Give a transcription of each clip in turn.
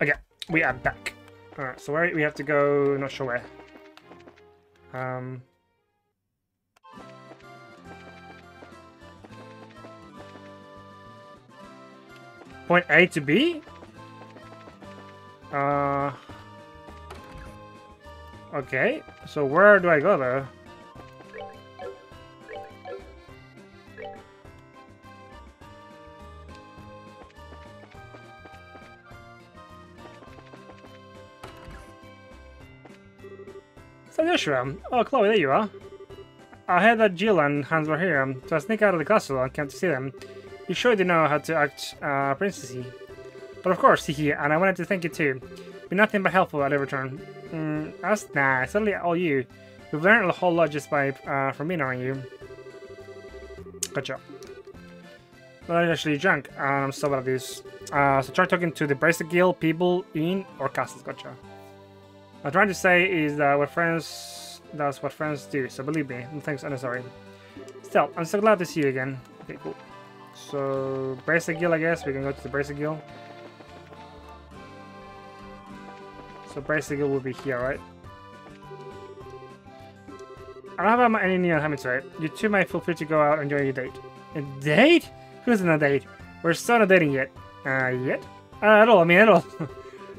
Okay, we are back. Alright, so where we have to go, not sure where. Um Point A to B? Uh Okay, so where do I go though? Oh Chloe, there you are. I heard that Jill and Hans were here, so I sneak out of the castle and came to see them. You sure do know how to act uh, princessy. But of course, he and I wanted to thank you too. Be nothing but helpful at every turn. Mm, that's nah, it's only all you. We've learned a whole lot just by uh, from me knowing you. Gotcha. Well, I'm actually drunk, and I'm so bad at this. Uh, so try talking to the Bracer Guild people in or castles. Gotcha. I'm trying to say is that what friends that's what friends do. So believe me. Thanks, I'm sorry. Still, I'm so glad to see you again. Okay, cool. So Bracer Guild, I guess we can go to the Bracer Guild. So Bracer Guild will be here, right? I don't have any need helmets, right? You two might feel free to go out and enjoy your date. A date? Who's in a date? We're still not dating yet. Uh, yet? Uh, at all, I mean, at all.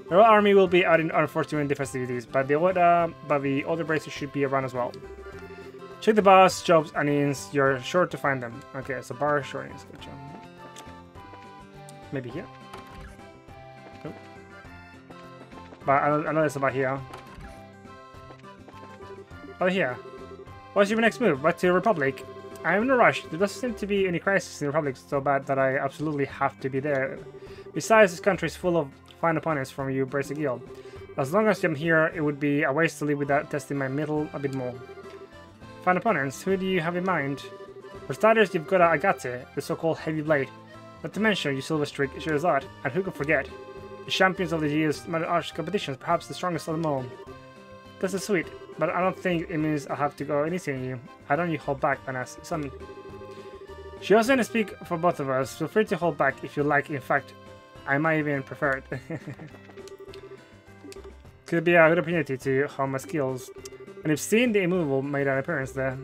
the Royal Army will be out in in the festivities, but the, uh, but the other braces should be around as well. Check the boss, jobs, and ins. You're sure to find them. Okay, so bar shortings. Maybe here? Nope. But I, I know it's about here. Oh, here. What's your next move? Back to the Republic? I'm in a rush. There doesn't seem to be any crisis in the Republic so bad that I absolutely have to be there. Besides, this country is full of fine opponents from you, Bracer Guild. As long as I'm here, it would be a waste to leave without testing my middle a bit more. Find opponents, who do you have in mind? For starters, you've got Agate, the so-called Heavy Blade. Not to mention you Silver Streak, Scherazard, and who could forget? The champions of the year's Martial Arts competitions, perhaps the strongest of them all. This is sweet, but I don't think it means I have to go on you. I don't you hold back, Vanas. Son. She also to speak for both of us. Feel free to hold back if you like. In fact, I might even prefer it. Could be a good opportunity to hone my skills. And if seeing the immovable made an appearance there,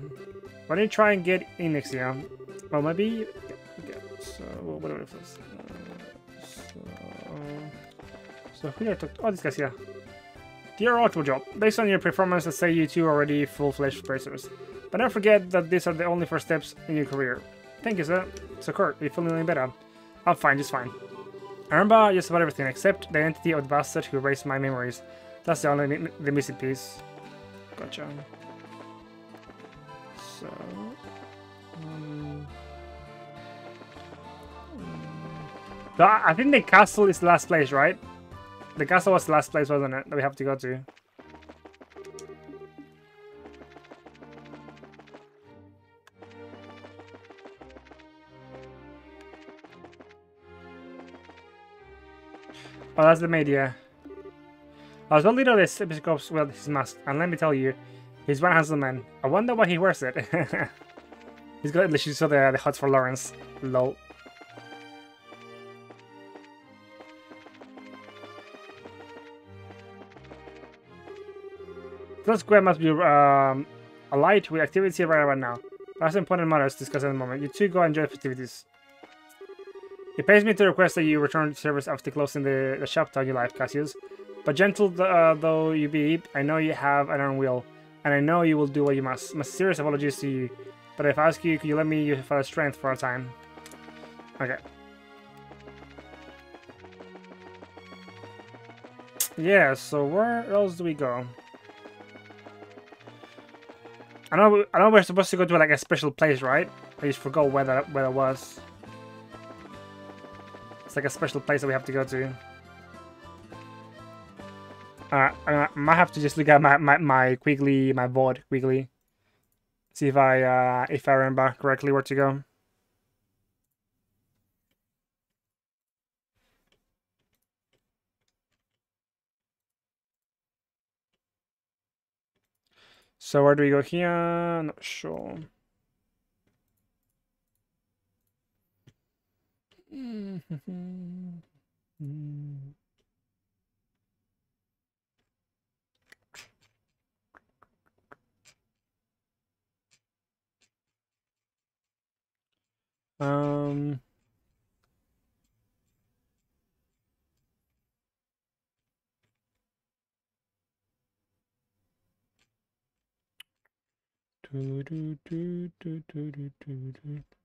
why don't you try and get in next year? Well, maybe... Okay, so, what do we first? Uh, so, so, who did I talk to? Oh, this guy's here. Dear Ultra Job, based on your performance, I say you two are already full-fledged racers. But don't forget that these are the only first steps in your career. Thank you, sir. So Kurt, you feeling any better? I'm fine, just fine. I remember just about everything except the entity of the bastard who erased my memories. That's the only the missing piece. Gotcha. So... Um, so I think the castle is the last place, right? The castle was the last place, wasn't it, that we have to go to? Oh, that's the media. I was leader of this episcop's well his mask, and let me tell you, he's one handsome man. I wonder why he wears it. he's got literally saw the the huts for Lorence. Lol. That square must be um, alight with activity right about now. That's important matters discussed in a moment. You two go enjoy festivities. It pays me to request that you return to service after closing the, the shop on your life, Cassius. But gentle uh, though you be, I know you have an iron will, and I know you will do what you must. My serious apologies to you, but if I ask you, could you let me use your strength for a time? Okay. Yeah, so where else do we go? I know I know we're supposed to go to like a special place, right? I just forgot where that where that was. It's like a special place that we have to go to. Uh, I might have to just look at my, my, my quickly my board quickly. See if I uh, if I remember correctly where to go. So where do we go here? Not sure. um do do do do do do do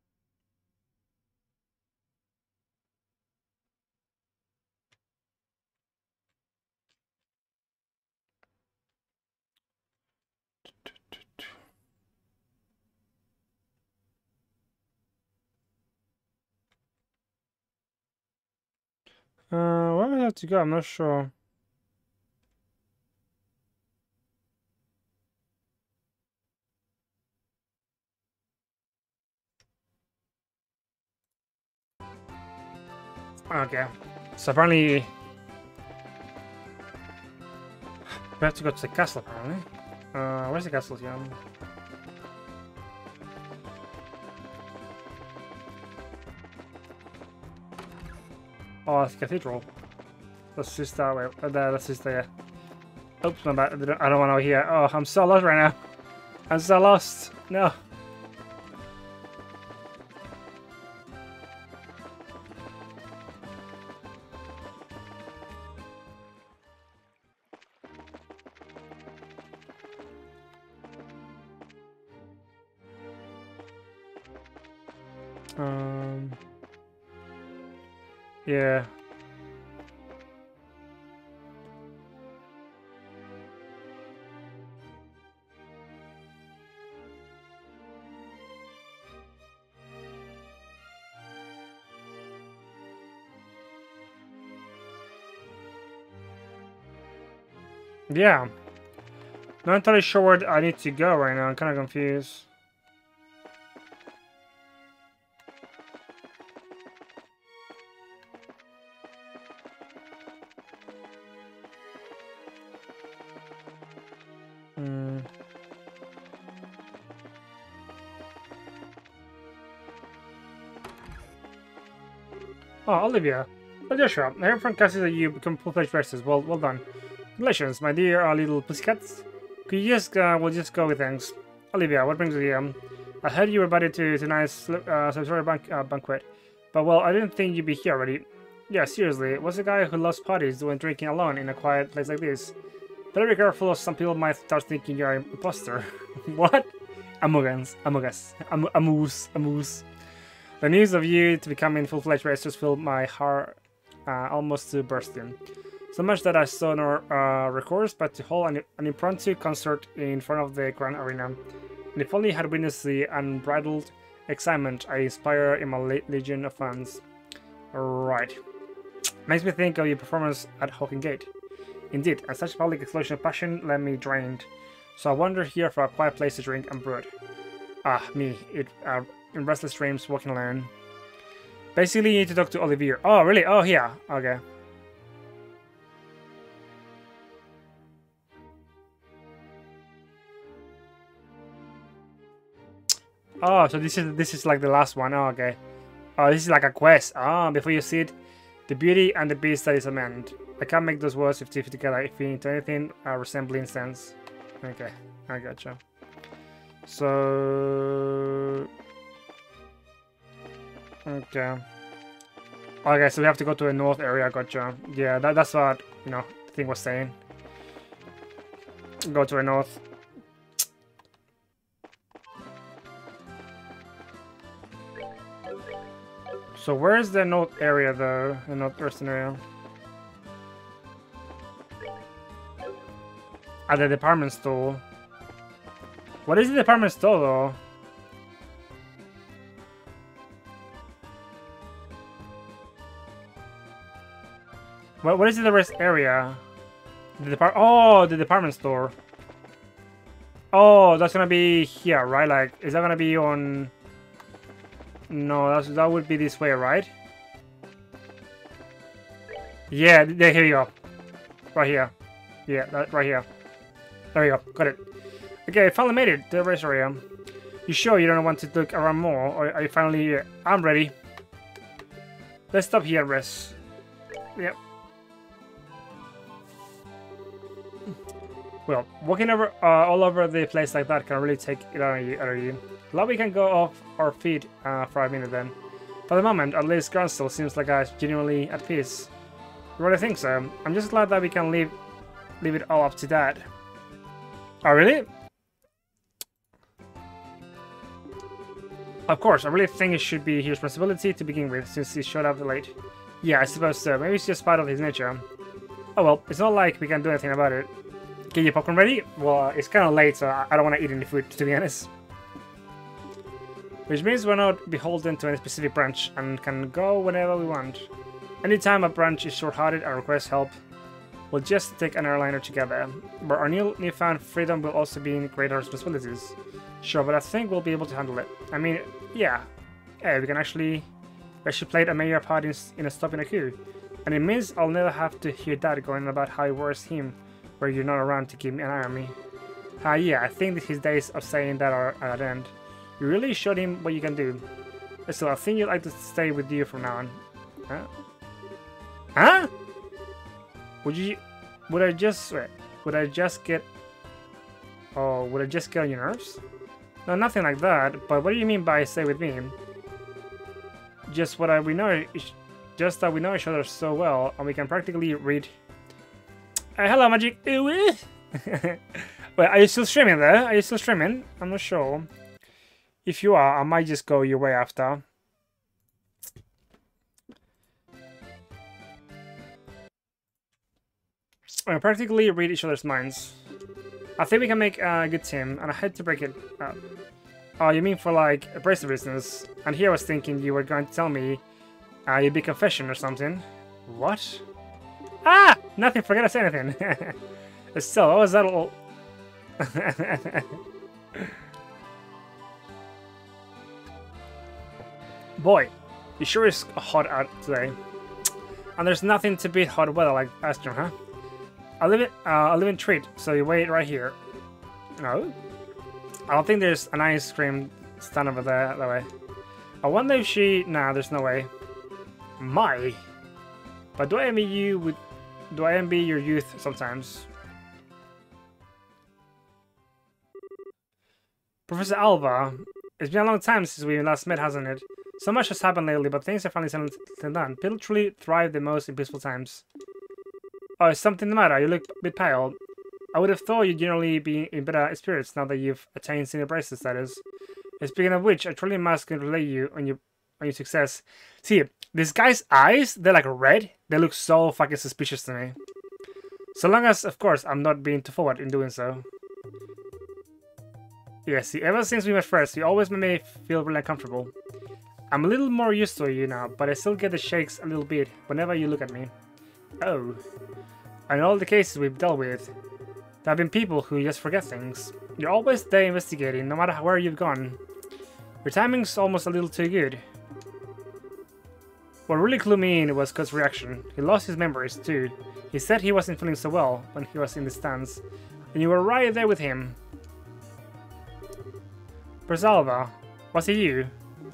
Uh, where I have to go? I'm not sure. Okay. So apparently... We have to go to the castle, apparently. Uh, where's the castle, Jan? Oh, it's the cathedral. Let's just that way. Uh, there, let's just there. Oops, my bad. I don't, I don't want to hear. Oh, I'm so lost right now. I'm so lost. No. Um. Yeah. Yeah. Not entirely sure where I need to go right now. I'm kind of confused. Olivier. Oh, Joshua, I heard from Cassie that you become full-fledged wrestlers. Well, well done. Congratulations, my dear uh, little pussycats. Could you just, uh, we'll just go with things. Olivier, what brings you here? Um, I heard you were invited to tonight's uh, sorry, bank uh, banquet. But, well, I didn't think you'd be here already. Yeah, seriously, what's a guy who loves parties doing drinking alone in a quiet place like this? Better be careful, or some people might start thinking you're an imposter. what? Amugans, Amugas, Am Amus, Amus. The news of you to becoming full-fledged racers filled my heart uh, almost to bursting. So much that I saw no uh, records, but to hold an, an impromptu concert in front of the Grand Arena. And if only I had witnessed the unbridled excitement I inspire in my le legion of fans. Right. Makes me think of your performance at Haken Gate. Indeed, and such public explosion of passion left me drained. So I wander here for a quiet place to drink and brood. Ah, me, it, uh, in restless dreams, walking alone. Basically, you need to talk to Olivier. Oh, really? Oh, yeah. Okay. Oh, so this is this is like the last one. Oh, okay. Oh, this is like a quest. Ah, oh, before you see it, the beauty and the beast that is a man. I can't make those words if together if you need anything uh, resembling sense. Okay, I gotcha. So... Okay. Okay, so we have to go to the north area, gotcha. Yeah, that, that's what, you know, the thing was saying. Go to the north. So where is the north area though? The northwestern area? At the department store. What is the department store though? What, what is the rest area? The depart- Oh, the department store. Oh, that's gonna be here, right? Like, is that gonna be on... No, that's, that would be this way, right? Yeah, there, here you go. Right here. Yeah, that, right here. There you go, got it. Okay, I finally made it, to the rest area. You sure you don't want to look around more, or are you finally here? I'm ready. Let's stop here, rest. Yep. Well, walking over uh, all over the place like that can really take you. Glad we can go off our feet uh, for a minute then. For the moment, at least Grancel seems like I'm genuinely at peace. You really think so? I'm just glad that we can leave, leave it all up to Dad. Oh, really? Of course, I really think it should be his responsibility to begin with, since he showed up late. Yeah, I suppose so. Maybe it's just part of his nature. Oh well, it's not like we can do anything about it. Get your popcorn ready? Well, uh, it's kind of late, so I don't want to eat any food, to be honest. Which means we're not beholden to any specific branch and can go whenever we want. Anytime a branch is short-hearted and requests help, we'll just take an airliner together. But our new newfound freedom will also be in greater responsibilities. Sure, but I think we'll be able to handle it. I mean, yeah. Yeah, we can actually... We actually played a major part in, in a stop in a queue. And it means I'll never have to hear Dad going about how it worries him where you're not around to keep an eye on me. Ah, uh, yeah, I think his days of saying that are at an end. You really showed him what you can do. So I think you'd like to stay with you from now on. Huh? Huh? Would you... Would I just... Wait, would I just get... Oh, would I just get on your nerves? No, nothing like that, but what do you mean by stay with me? Just what I, we know... Just that we know each other so well, and we can practically read... Uh, hello, Magic! Wait, are you still streaming there? Are you still streaming? I'm not sure. If you are, I might just go your way after. We practically read each other's minds. I think we can make a good team, and I had to break it up. Oh, you mean for like abrasive reasons? And here I was thinking you were going to tell me uh, you'd be confession or something. What? Ah! Nothing, forget to say anything. Still, what was that all... Boy, it sure is hot out today. And there's nothing to beat hot weather like Astron, huh? I live in uh, I live in treat, so you wait right here. No? I don't think there's an ice cream stand over there that way. I wonder if she... Nah, there's no way. My. But do I envy you with... Do I envy your youth sometimes? Professor Alba, it's been a long time since we last met, hasn't it? So much has happened lately, but things are finally settled down. People truly thrive the most in peaceful times. Oh, is something the matter? You look a bit pale. I would have thought you'd generally be in better spirits now that you've attained senior bracelet status. And speaking of which, I truly must congratulate you on your on your success. See, this guy's eyes, they're like red. They look so fucking suspicious to me. So long as, of course, I'm not being too forward in doing so. Yeah, see, ever since we met first, you always made me feel really uncomfortable. I'm a little more used to you now, but I still get the shakes a little bit whenever you look at me. Oh. In all the cases we've dealt with, there have been people who just forget things. You're always there investigating, no matter where you've gone. Your timing's almost a little too good. What really clued me in was Kurt's reaction. He lost his memories, too. He said he wasn't feeling so well when he was in the stands. And you were right there with him. Bersalva, was it you?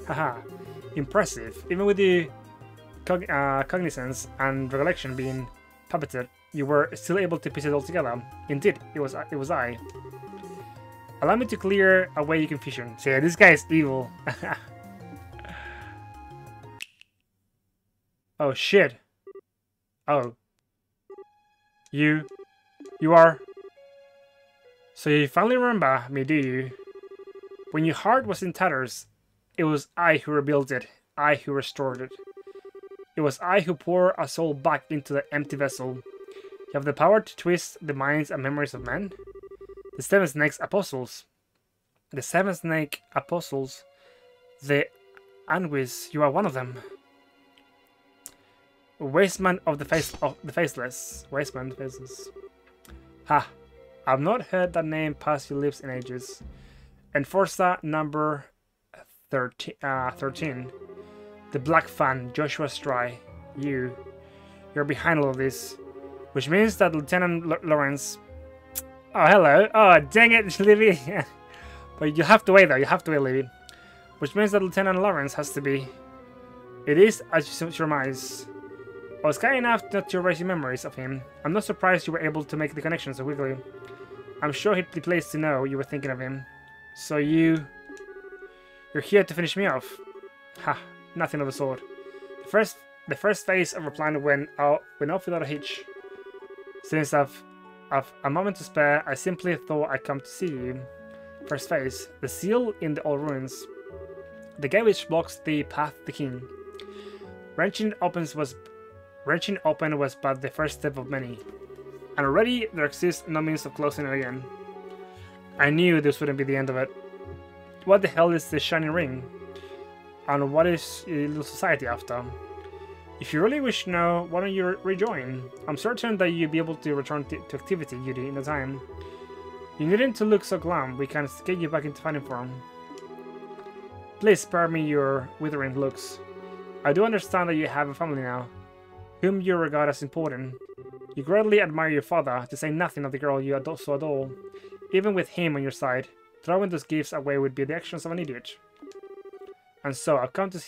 Haha impressive. Even with the cog uh, cognizance and recollection being puppeted, you were still able to piece it all together. Indeed, it was it was I. Allow me to clear away your confusion. Yeah, this guy is evil. oh shit. Oh. You. You are. So you finally remember me, do you? When your heart was in tatters, it was I who rebuilt it, I who restored it. It was I who poured a soul back into the empty vessel. You have the power to twist the minds and memories of men. The Seven Snakes Apostles. The Seven Snake Apostles. The Anguis, you are one of them. Weissman of the face of the faceless. Weissman faceless. Ha! I've not heard that name pass your lips in ages. Enforcer number 13, uh, 13. The Black Fan, Joshua Astray. You. You're behind all of this. Which means that Lieutenant L Lorence... Oh, hello. Oh, dang it, Livy. but you have to wait, though. You have to wait, Livy. Which means that Lieutenant Lorence has to be... It is, as you surmise. I was kind enough not to erase your memories of him. I'm not surprised you were able to make the connection so quickly. I'm sure he'd be pleased to know you were thinking of him. So you... You're here to finish me off. Ha, nothing of the sort. The first the first phase of replying went out went off without a hitch. Since I've I've a moment to spare, I simply thought I'd come to see you. First phase, the seal in the old ruins. The gate which blocks the path to the king. Wrenching opens was wrenching open was but the first step of many. And already there exists no means of closing it again. I knew this wouldn't be the end of it. What the hell is this shining ring? And what is little society after? If you really wish to know, why don't you re rejoin? I'm certain that you'll be able to return to activity, Yuri, in the time. You needn't to look so glum, we can get you back into fighting form. Please spare me your withering looks. I do understand that you have a family now, whom you regard as important. You greatly admire your father, to say nothing of the girl you adore so adore. Even with him on your side, throwing those gifts away would be the actions of an idiot. And so, I've come to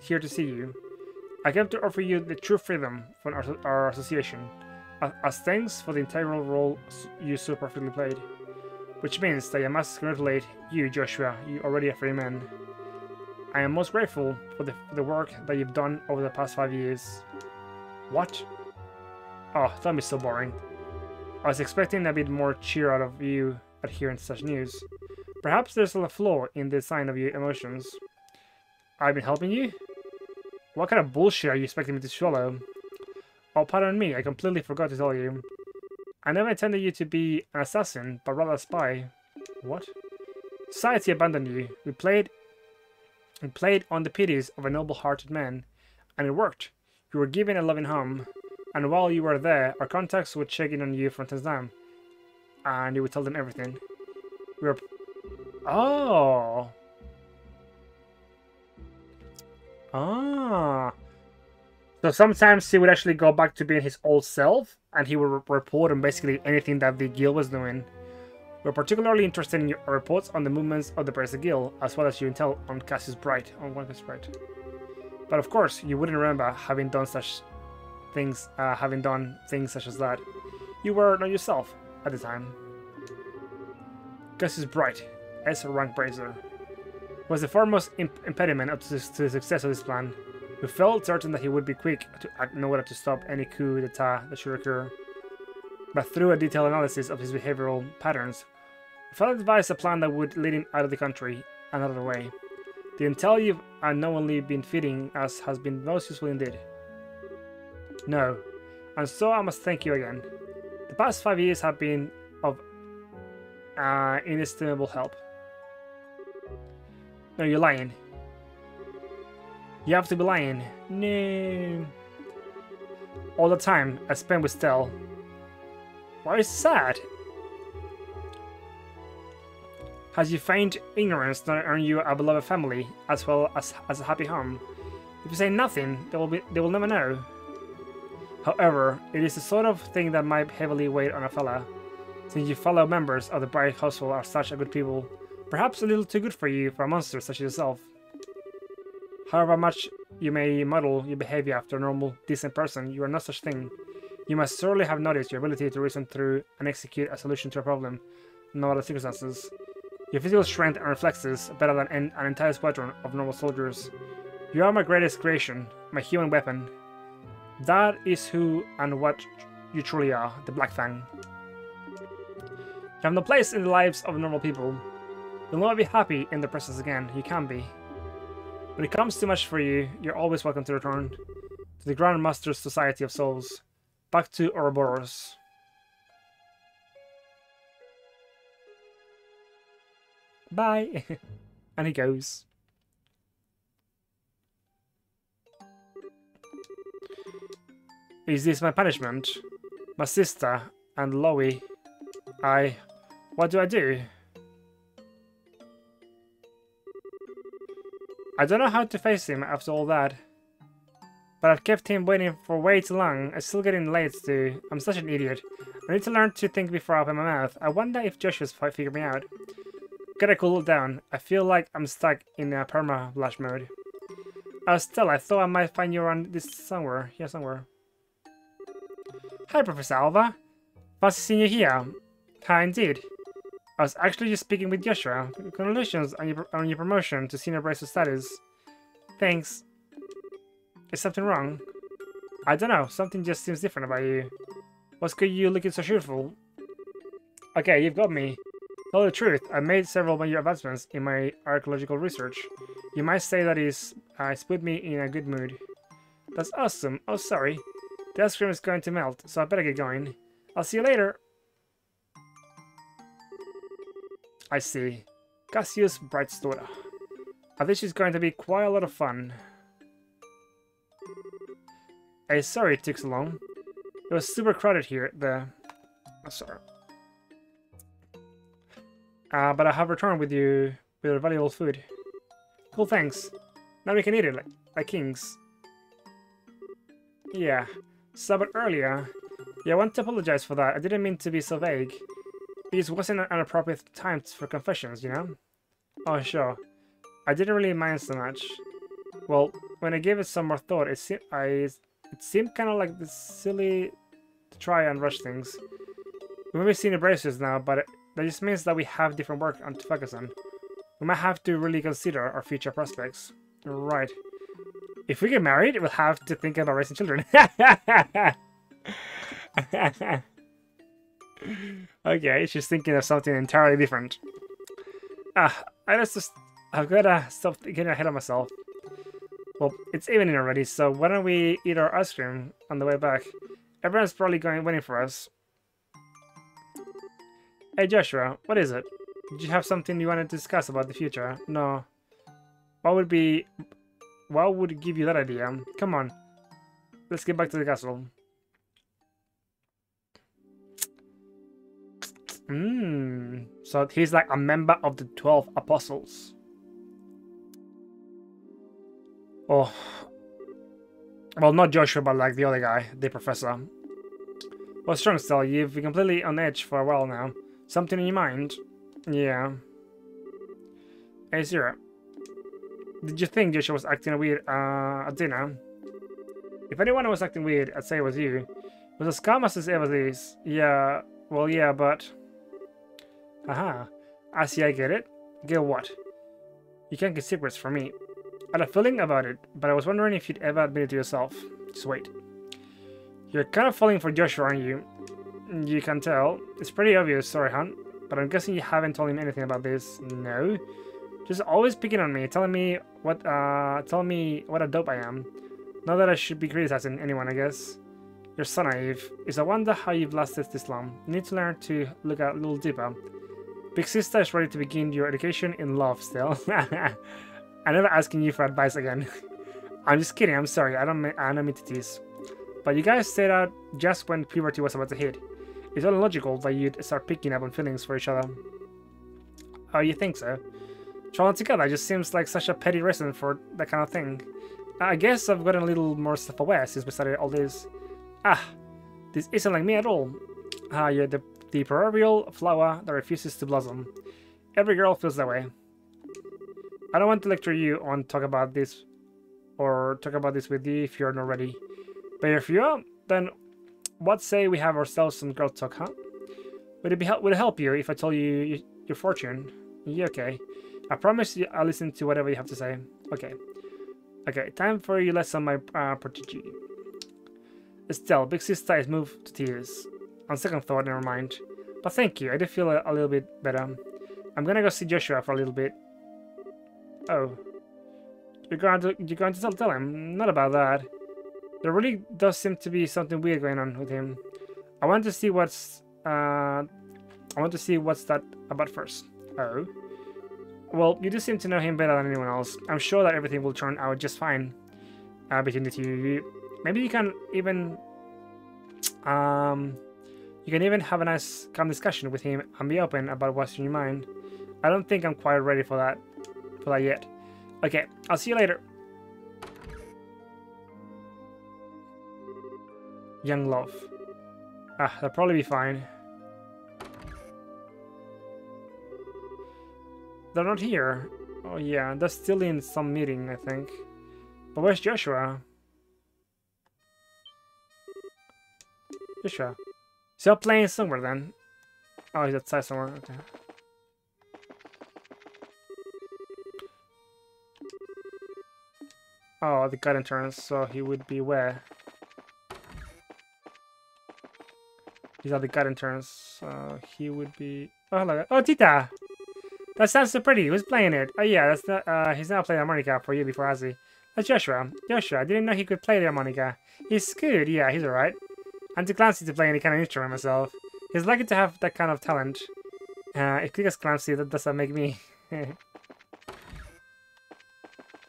here to see you. I came to offer you the true freedom from our, our association, as, thanks for the integral role you so perfectly played. Which means that I must congratulate you, Joshua, You are already a free man. I am most grateful for the, for the work that you've done over the past five years. What? Oh, that'd be so boring. I was expecting a bit more cheer out of you at hearing such news. Perhaps there's a flaw in the sign of your emotions. I've been helping you? What kind of bullshit are you expecting me to swallow? Oh, pardon me, I completely forgot to tell you. I never intended you to be an assassin, but rather a spy. What? Society abandoned you. We played we played on the pities of a noble-hearted man, and it worked. You were given a loving home, and while you were there, our contacts would check in on you from time to time, and you would tell them everything. We were... Oh! Ah. So sometimes he would actually go back to being his old self, and he would report on basically anything that the guild was doing. We're particularly interested in your reports on the movements of the Bracer Guild, as well as your intel on Cassius Bright, on Cassius Bright. But of course, you wouldn't remember having done such things, uh, having done things such as that. You were not yourself at the time. Cassius Bright, S-rank Bracer, was the foremost imp impediment to, to the success of this plan. We felt certain that he would be quick to act in order to stop any coup d'etat that should occur. But through a detailed analysis of his behavioral patterns, we felt advised a plan that would lead him out of the country another way. The intel you've unknowingly been feeding us has been most useful indeed. No, and so I must thank you again. The past five years have been of uh, inestimable help. No, you're lying. You have to be lying. No. All the time I spent with Stell. Why is sad? Has you feigned ignorance not earn you a beloved family, as well as, as a happy home? If you say nothing, they will, be, they will never know. However, it is the sort of thing that might heavily weigh on a fella, since your fellow members of the Bright household are such a good people, perhaps a little too good for you for a monster such as yourself. However much you may model your behavior after a normal, decent person, you are no such thing. You must surely have noticed your ability to reason through and execute a solution to a problem, no other circumstances. Your physical strength and reflexes are better than an, an entire squadron of normal soldiers. You are my greatest creation, my human weapon. That is who and what you truly are, the Black Fang. You have no place in the lives of normal people. You'll never be happy in the presence again, you can be. When it comes too much for you, you're always welcome to return to the Grand Master's Society of Souls, back to Ouroboros. Bye! and he goes. Is this my punishment? My sister and Loie. I... What do I do? I don't know how to face him after all that. But I've kept him waiting for way too long. It's still getting late too. I'm such an idiot. I need to learn to think before I open my mouth. I wonder if Joshua's figured me out. Gotta cool down. I feel like I'm stuck in a perma-blush mode. Uh, still, I thought I might find you around this somewhere. Here somewhere. Hi, Professor Alba. Fancy seeing you here. Hi, indeed. I was actually just speaking with Joshua. Congratulations on your, on your promotion to Senior Bracer status. Thanks. Is something wrong? I don't know, something just seems different about you. What's good you looking so cheerful? Okay, you've got me. Tell the truth, I made several major advancements in my archaeological research. You might say that is uh, it's put me in a good mood. That's awesome. Oh, sorry. The ice cream is going to melt, so I better get going. I'll see you later. I see. Cassius Brightstora. I think she's going to be quite a lot of fun. Hey, sorry it took so long. It was super crowded here. The... Oh, sorry. Uh, but I have returned with you with valuable food. Cool, thanks. Now we can eat it like, like kings. Yeah. So, but earlier... Yeah, I want to apologize for that. I didn't mean to be so vague. This wasn't an appropriate time for confessions, you know? Oh, sure. I didn't really mind so much. Well, when I gave it some more thought, it, se I, it seemed kind of like this silly to try and rush things. We may be seeing the braces now, but that just means that we have different work to focus on. We might have to really consider our future prospects. Right. If we get married, we'll have to think about raising children. okay, she's thinking of something entirely different. Ah, I just... I've gotta stop getting ahead of myself. Well, it's evening already, so why don't we eat our ice cream on the way back? Everyone's probably going waiting for us. Hey Joshua, what is it? Did you have something you wanted to discuss about the future? No. What would be... What would give you that idea? Come on. Let's get back to the castle. Hmm. So he's like a member of the 12 apostles. Oh. Well, not Joshua, but like the other guy, the professor. Well, strong still. You've been completely on edge for a while now. Something in your mind? Yeah. Hey, Zero. Did you think Joshua was acting weird uh, at dinner? If anyone was acting weird, I'd say it was you. It was as calm as ever is. Yeah, well, yeah, but... Aha. I see I get it. Get what? You can't get secrets from me. I had a feeling about it, but I was wondering if you'd ever admit it to yourself. Just wait. You're kind of falling for Joshua, aren't you? You can tell. It's pretty obvious, sorry, Hunt. But I'm guessing you haven't told him anything about this. No? Just always picking on me, telling me what, uh, telling me what a dope I am. Not that I should be criticizing anyone, I guess. You're so naive. It's a wonder how you've lasted this long. You need to learn to look a little deeper. Big sister is ready to begin your education in love still. I'm never asking you for advice again. I'm just kidding, I'm sorry, I don't, I don't mean to tease. But you guys said that just when puberty was about to hit. It's only logical that you'd start picking up on feelings for each other. Oh, you think so? Traveling together just seems like such a petty reason for that kind of thing. I guess I've gotten a little more self-aware since we started all this. Ah, this isn't like me at all. Ah, you're the, the proverbial flower that refuses to blossom. Every girl feels that way. I don't want to lecture you on talk about this or talk about this with you if you're not ready. But if you are, then what say we have ourselves some girl talk, huh? Would it be help? would it help you if I told you your fortune? Yeah, okay. I promise you I'll listen to whatever you have to say. Okay. Okay, time for you lesson my uh, protege. Estelle, big sister is moved to tears. On second thought, never mind. But thank you, I do feel a, a little bit better. I'm gonna go see Joshua for a little bit. Oh. You're going to, you're going to tell, tell him? Not about that. There really does seem to be something weird going on with him. I want to see what's uh, I want to see what's that about first. Oh. Well, you do seem to know him better than anyone else. I'm sure that everything will turn out just fine uh, between the two of you. Maybe you can even um, you can even have a nice calm discussion with him and be open about what's in your mind. I don't think I'm quite ready for that for that yet. Okay, I'll see you later. Young love. Ah, that'll probably be fine. They're not here. Oh yeah, they're still in some meeting, I think. But where's Joshua? Joshua. Still playing somewhere then. Oh, he's outside somewhere. Okay. Oh, the gun turns, so he would be where? These are the gut turns. So he would be Oh, hello. Oh, Tita! That sounds so pretty. Who's playing it? Oh, yeah, that's the, uh, he's now playing harmonica for you before, has he? That's Joshua. Joshua, I didn't know he could play the harmonica. He's good, yeah, he's alright. I'm too clumsy to play any kind of instrument myself. He's lucky to have that kind of talent. Uh, if Klika's clumsy, that doesn't make me.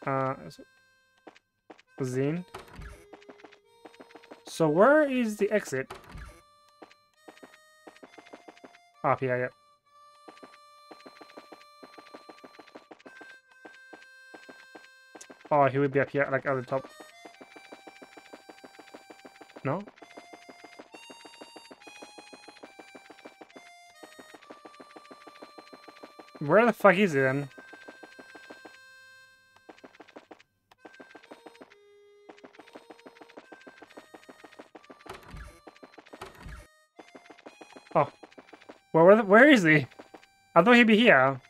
uh, Zine. So where is the exit? Here, yeah. Oh, he would be up here, like at the top. No? Where the fuck is he then? Well, where, where is he? I thought he'd be here.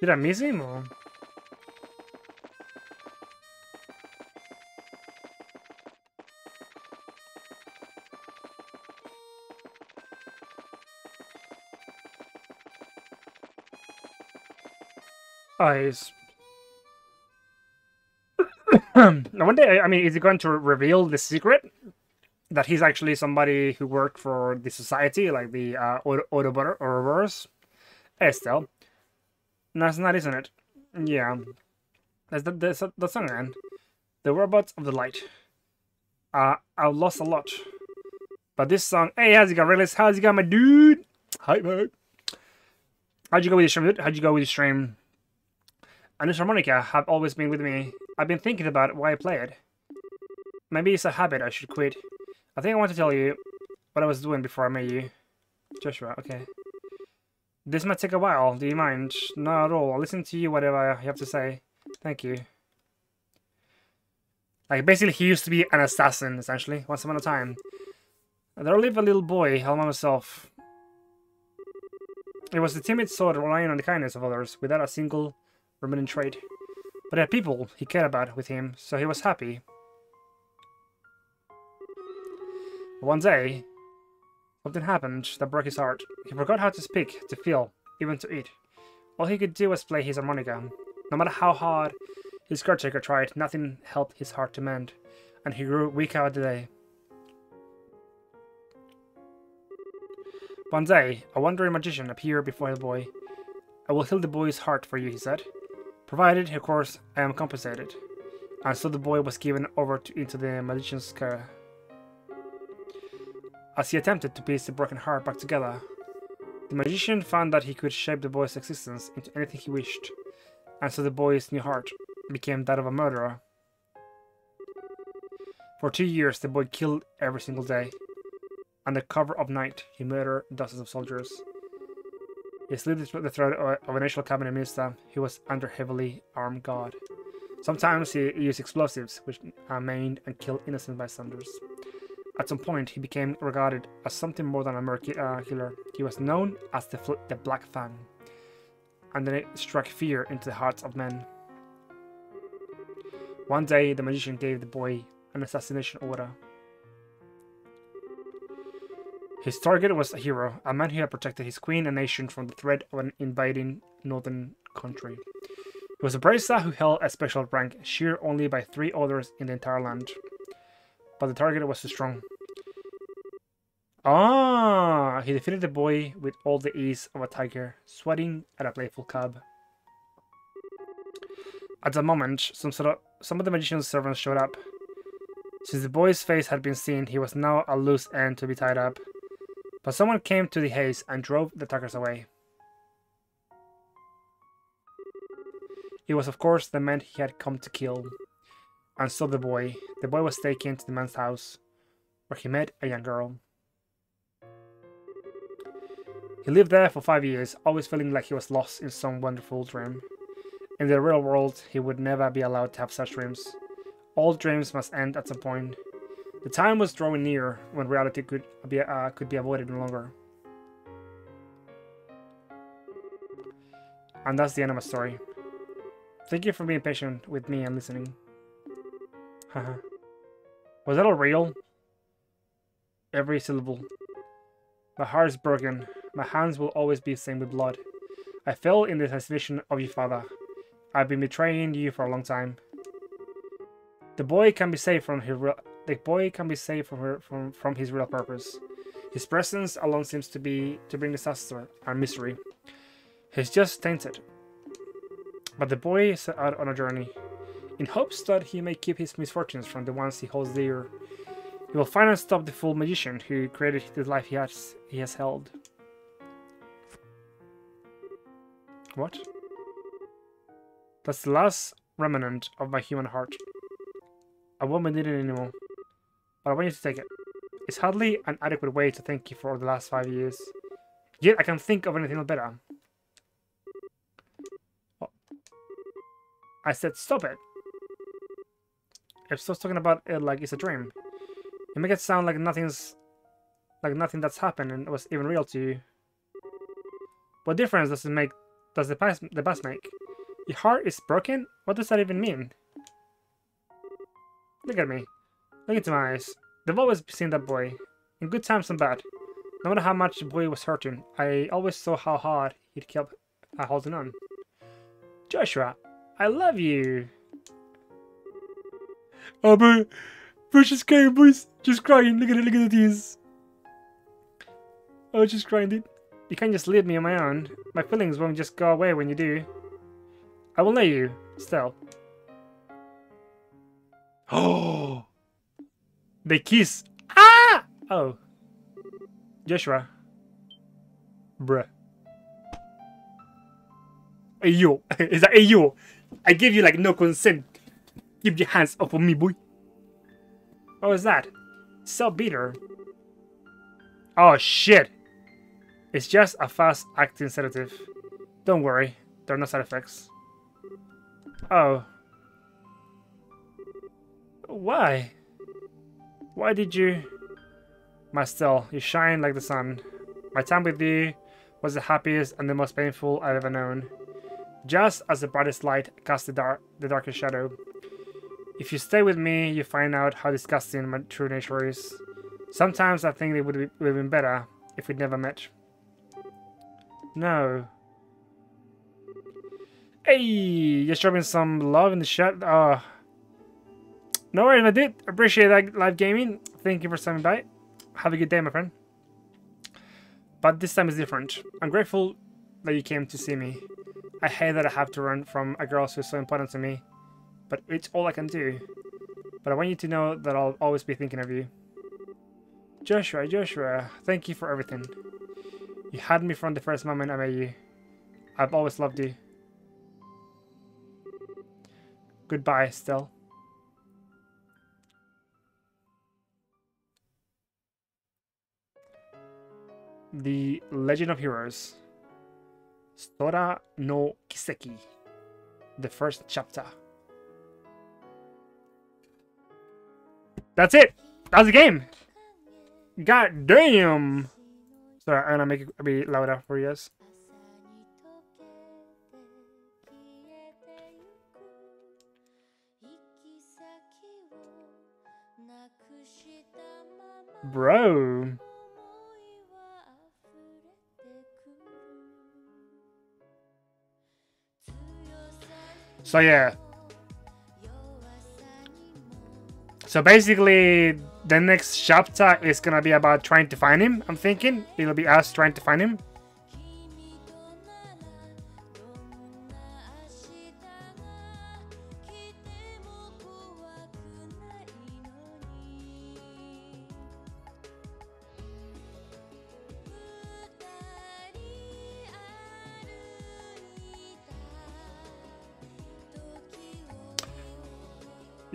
Did I miss him or? Eyes. now, one day, I mean, is he going to reveal the secret that he's actually somebody who worked for the society, like the uh, Ouroboros? Estelle. That's not, isn't it? Yeah. That's the, that's the song, man. The Robots of the Light. Uh, I lost a lot. But this song, hey, how's it going, Realist? How's it going, my dude? Hi, mate. How'd you go with your stream? How'd you go with your stream? And this harmonica have always been with me. I've been thinking about why I play it. Maybe it's a habit I should quit. I think I want to tell you what I was doing before I met you. Joshua, okay. This might take a while, do you mind? Not at all, I'll listen to you whatever you have to say. Thank you. Like, basically he used to be an assassin, essentially, once upon a time. There lived a little boy, all by himself. It was the timid sort relying on the kindness of others, without a single remaining trade. But he had people he cared about with him, so he was happy. But one day, something happened that broke his heart. He forgot how to speak, to feel, even to eat. All he could do was play his harmonica. No matter how hard his caretaker tried, nothing helped his heart to mend, and he grew weaker by the day. One day, a wandering magician appeared before the boy. I will heal the boy's heart for you, he said. Provided, of course, I am compensated. And so the boy was given over to, into the magician's care. As he attempted to piece the broken heart back together, the magician found that he could shape the boy's existence into anything he wished, and so the boy's new heart became that of a murderer. For two years, the boy killed every single day. Under cover of night, he murdered dozens of soldiers. He slit the throat of an initial cabinet minister He was under heavily armed guard. Sometimes he used explosives, which maimed and killed innocent bystanders. At some point, he became regarded as something more than a murky uh, killer. He was known as the, the Black Fang, and then it struck fear into the hearts of men. One day, the magician gave the boy an assassination order. His target was a hero, a man who had protected his queen and nation from the threat of an invading northern country. He was a Bracer who held a special rank, shared only by three others in the entire land. But the target was too strong. Ah, he defeated the boy with all the ease of a tiger, sweating at a playful cub. At the moment, some, sort of, some of the magician's servants showed up. Since the boy's face had been seen, he was now a loose end to be tied up. But someone came to the haze and drove the attackers away. It was of course the man he had come to kill. And so the boy. The boy was taken to the man's house, where he met a young girl. He lived there for five years, always feeling like he was lost in some wonderful dream. In the real world, he would never be allowed to have such dreams. All dreams must end at some point, the time was drawing near when reality could be, uh, could be avoided no longer. And that's the end of my story. Thank you for being patient with me and listening. Haha. Was that all real? Every syllable. My heart is broken. My hands will always be stained with blood. I fell in the assassination of your father. I've been betraying you for a long time. The boy can be saved from his the boy can be saved from her, from from his real purpose. His presence alone seems to be to bring disaster and misery. He's just tainted. But the boy is out on a journey, in hopes that he may keep his misfortunes from the ones he holds dear. He will finally stop the fool magician who created the life he has he has held. What? That's the last remnant of my human heart. I won't need it anymore, but I want you to take it. It's hardly an adequate way to thank you for the last five years. Yet I can't think of anything better. Oh. I said stop it. I'm still talking about it like it's a dream. You make it sound like nothing's like nothing that's happened and it was even real to you. What difference does it make does the past the past make? Your heart is broken? What does that even mean? Look at me. Look into my eyes. They've always seen that boy. In good times and bad. No matter how much the boy was hurting, I always saw how hard he'd kept uh, holding on. Joshua, I love you. Oh, but Precious crying, boys. Just crying. Look at it. Look at the tears. Oh, just crying, dude. You can't just leave me on my own. My feelings won't just go away when you do. I will know you, still. Oh! They kiss. Ah! Oh. Joshua. Bruh. Hey yo. Is that hey yo? I give you like no consent. Keep your hands off of me, boy. What was that? So bitter. Oh shit. It's just a fast acting sedative. Don't worry, there are no side effects. Oh. Why? Why did you... Mastel, you shine like the sun. My time with you was the happiest and the most painful I've ever known. Just as the brightest light casts the, dark, the darkest shadow. If you stay with me, you find out how disgusting my true nature is. Sometimes I think it would, be, have been better if we'd never met. No. Hey, just dropping some love in the chat. Uh, no worries, my dude. Appreciate that live gaming. Thank you for stopping by. Have a good day, my friend. But this time is different. I'm grateful that you came to see me. I hate that I have to run from a girl who's so important to me. But it's all I can do. But I want you to know that I'll always be thinking of you. Joshua, Joshua, thank you for everything. You had me from the first moment I met you. I've always loved you. Goodbye, Estelle. The Legend of Heroes. Sora no Kiseki. The first chapter. That's it! That's the game! God damn! Sorry, I'm gonna make it a bit louder for you guys. Bro. So yeah. So basically, the next chapter is gonna be about trying to find him, I'm thinking. It'll be us trying to find him.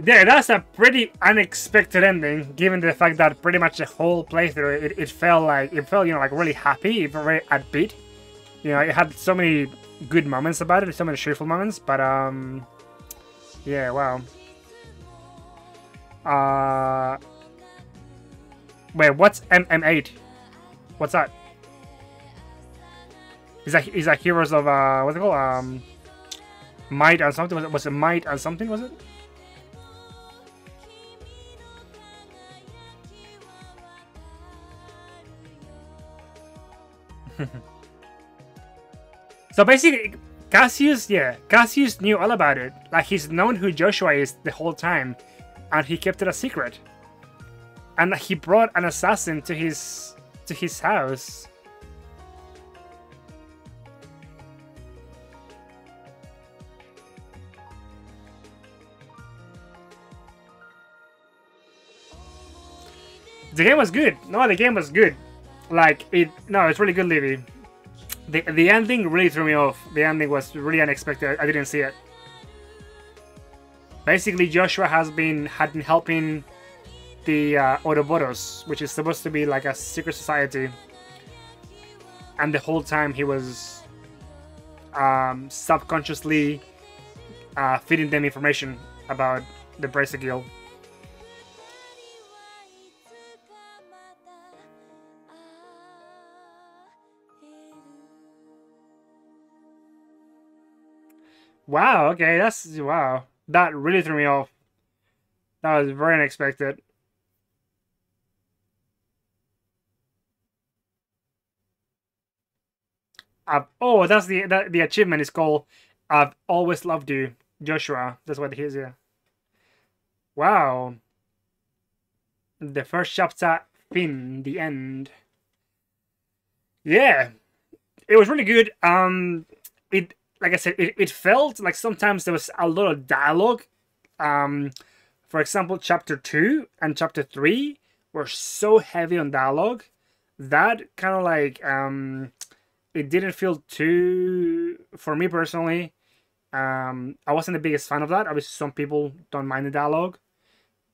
Yeah, that's a pretty unexpected ending, given the fact that pretty much the whole playthrough, it, it felt like, it felt, you know, like really happy, even very upbeat. You know, it had so many good moments about it, so many cheerful moments, but, um, yeah, wow. Uh, wait, what's MM8? What's that? Is that, is that heroes of uh what's it called um might and something was it was it might and something was it? So basically, Cassius, yeah, Cassius knew all about it. Like he's known who Joshua is the whole time, and he kept it a secret. And he brought an assassin to his to his house. The game was good. No, the game was good. Like it. No, it's really good, Livy. The the ending really threw me off. The ending was really unexpected. I didn't see it. Basically, Joshua has been had been helping the uh, Ouroboros, which is supposed to be like a secret society, and the whole time he was um, subconsciously uh, feeding them information about the Bracer Guild. Wow, okay, that's wow. That really threw me off. That was very unexpected. I've, oh, that's the that, the achievement is called I've always loved you, Joshua. That's what it is, yeah. Wow. The first chapter fin, the end. Yeah. It was really good. Um it like I said, it, it felt like sometimes there was a lot of dialogue. Um, for example, chapter 2 and chapter 3 were so heavy on dialogue that kind of like um, it didn't feel too for me personally um, i wasn't the biggest fan of that obviously some people don't mind the dialogue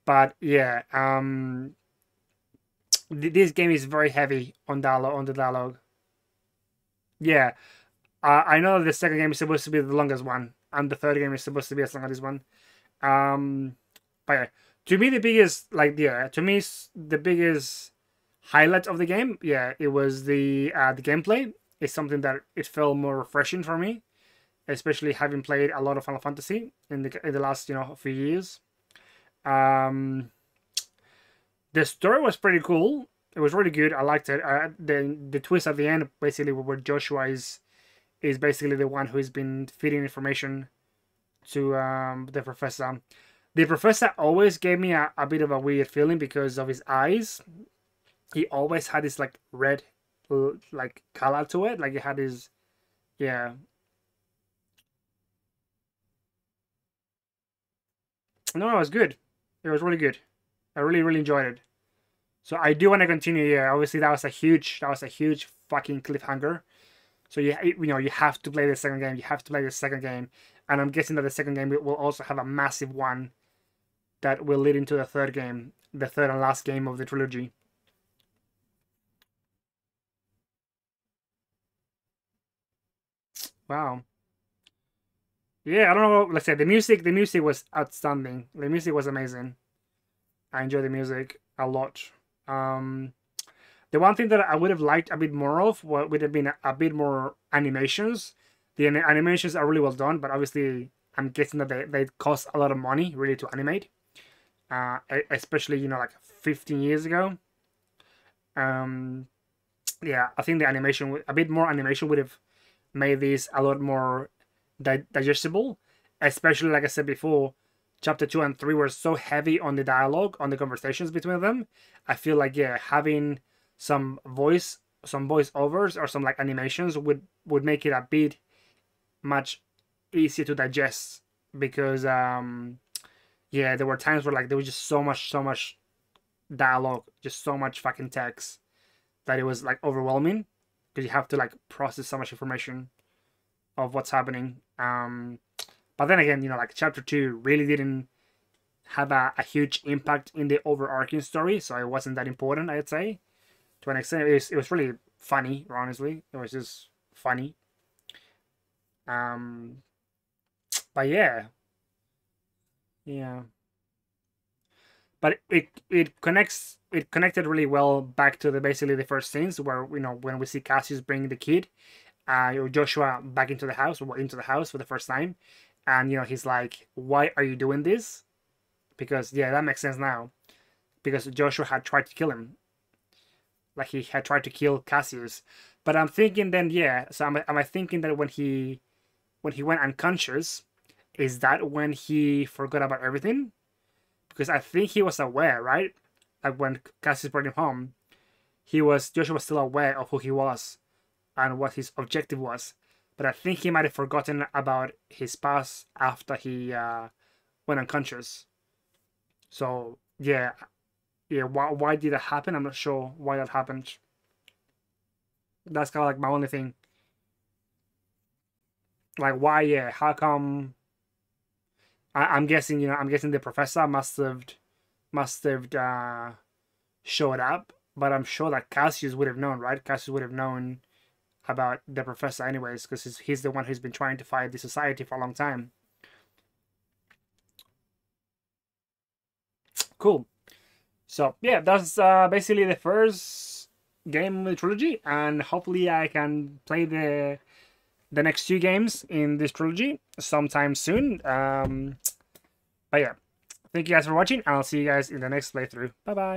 but yeah um, th- this game is very heavy on dialogue on the dialogue yeah uh, I know the second game is supposed to be the longest one, and the third game is supposed to be as long as this one. Um, but yeah, to me the biggest like yeah, to me the biggest highlight of the game, yeah, it was the uh, the gameplay. It's something that it felt more refreshing for me, especially having played a lot of Final Fantasy in the in the last you know few years. Um, the story was pretty cool. It was really good. I liked it. Uh, the the twist at the end, basically, where Joshua is is basically the one who's been feeding information to um, the professor. The professor always gave me a, a bit of a weird feeling because of his eyes. He always had this like red, like color to it. Like he had his, yeah. No, it was good. It was really good. I really, really enjoyed it. So I do want to continue. Yeah, obviously that was a huge, that was a huge fucking cliffhanger. So you you know you have to play the second game. You have to play the second game, and I'm guessing that the second game will also have a massive one that will lead into the third game, the third and last game of the trilogy. Wow. Yeah, I don't know. Let's say the music. The music was outstanding. The music was amazing. I enjoy the music a lot. Um, the one thing that I would have liked a bit more of would have been a, bit more animations. The animations are really well done, but obviously I'm guessing that they, they cost a lot of money really to animate. Uh, especially, you know, like 15 years ago. Um, yeah, I think the animation, a bit more animation would have made this a lot more di- digestible. Especially, like I said before, chapter 2 and 3 were so heavy on the dialogue, on the conversations between them. I feel like, yeah, having some voice some voiceovers or some like animations would would make it a bit much easier to digest because um yeah there were times where like there was just so much so much dialogue just so much fucking text that it was like overwhelming because you have to like process so much information of what's happening. Um but then again you know like chapter 2 really didn't have a, a huge impact in the overarching story so it wasn't that important i'd say to an extent. It was, it was really funny, honestly. It was just funny. Um, but yeah, yeah. But it it connects it connected really well back to the basically the first scenes where you know when we see Cassius bring the kid, uh, Joshua back into the house or into the house for the first time, and you know he's like, "Why are you doing this?" Because yeah, that makes sense now, because Joshua had tried to kill him, like he had tried to kill Cassius. But I'm thinking then, yeah. So am I, am I thinking that when he when he went unconscious, is that when he forgot about everything? Because I think he was aware, right? Like when Cassius brought him home, he was Joshua was still aware of who he was and what his objective was. But I think he might have forgotten about his past after he uh, went unconscious. So yeah, yeah. Why why did that happen? I'm not sure why that happened. That's kind of like my only thing. Like why? Yeah. How come? I, am guessing. You know. I'm guessing the professor must have must have uh, showed up. But I'm sure that Cassius would have known, right? Cassius would have known about the professor anyways because he's, he's the one who's been trying to fight the society for a long time cool so yeah that's uh, basically the first game of the trilogy and hopefully i can play the the next two games in this trilogy sometime soon. Um but yeah thank you guys for watching i'll see you guys in the next playthrough. Bye bye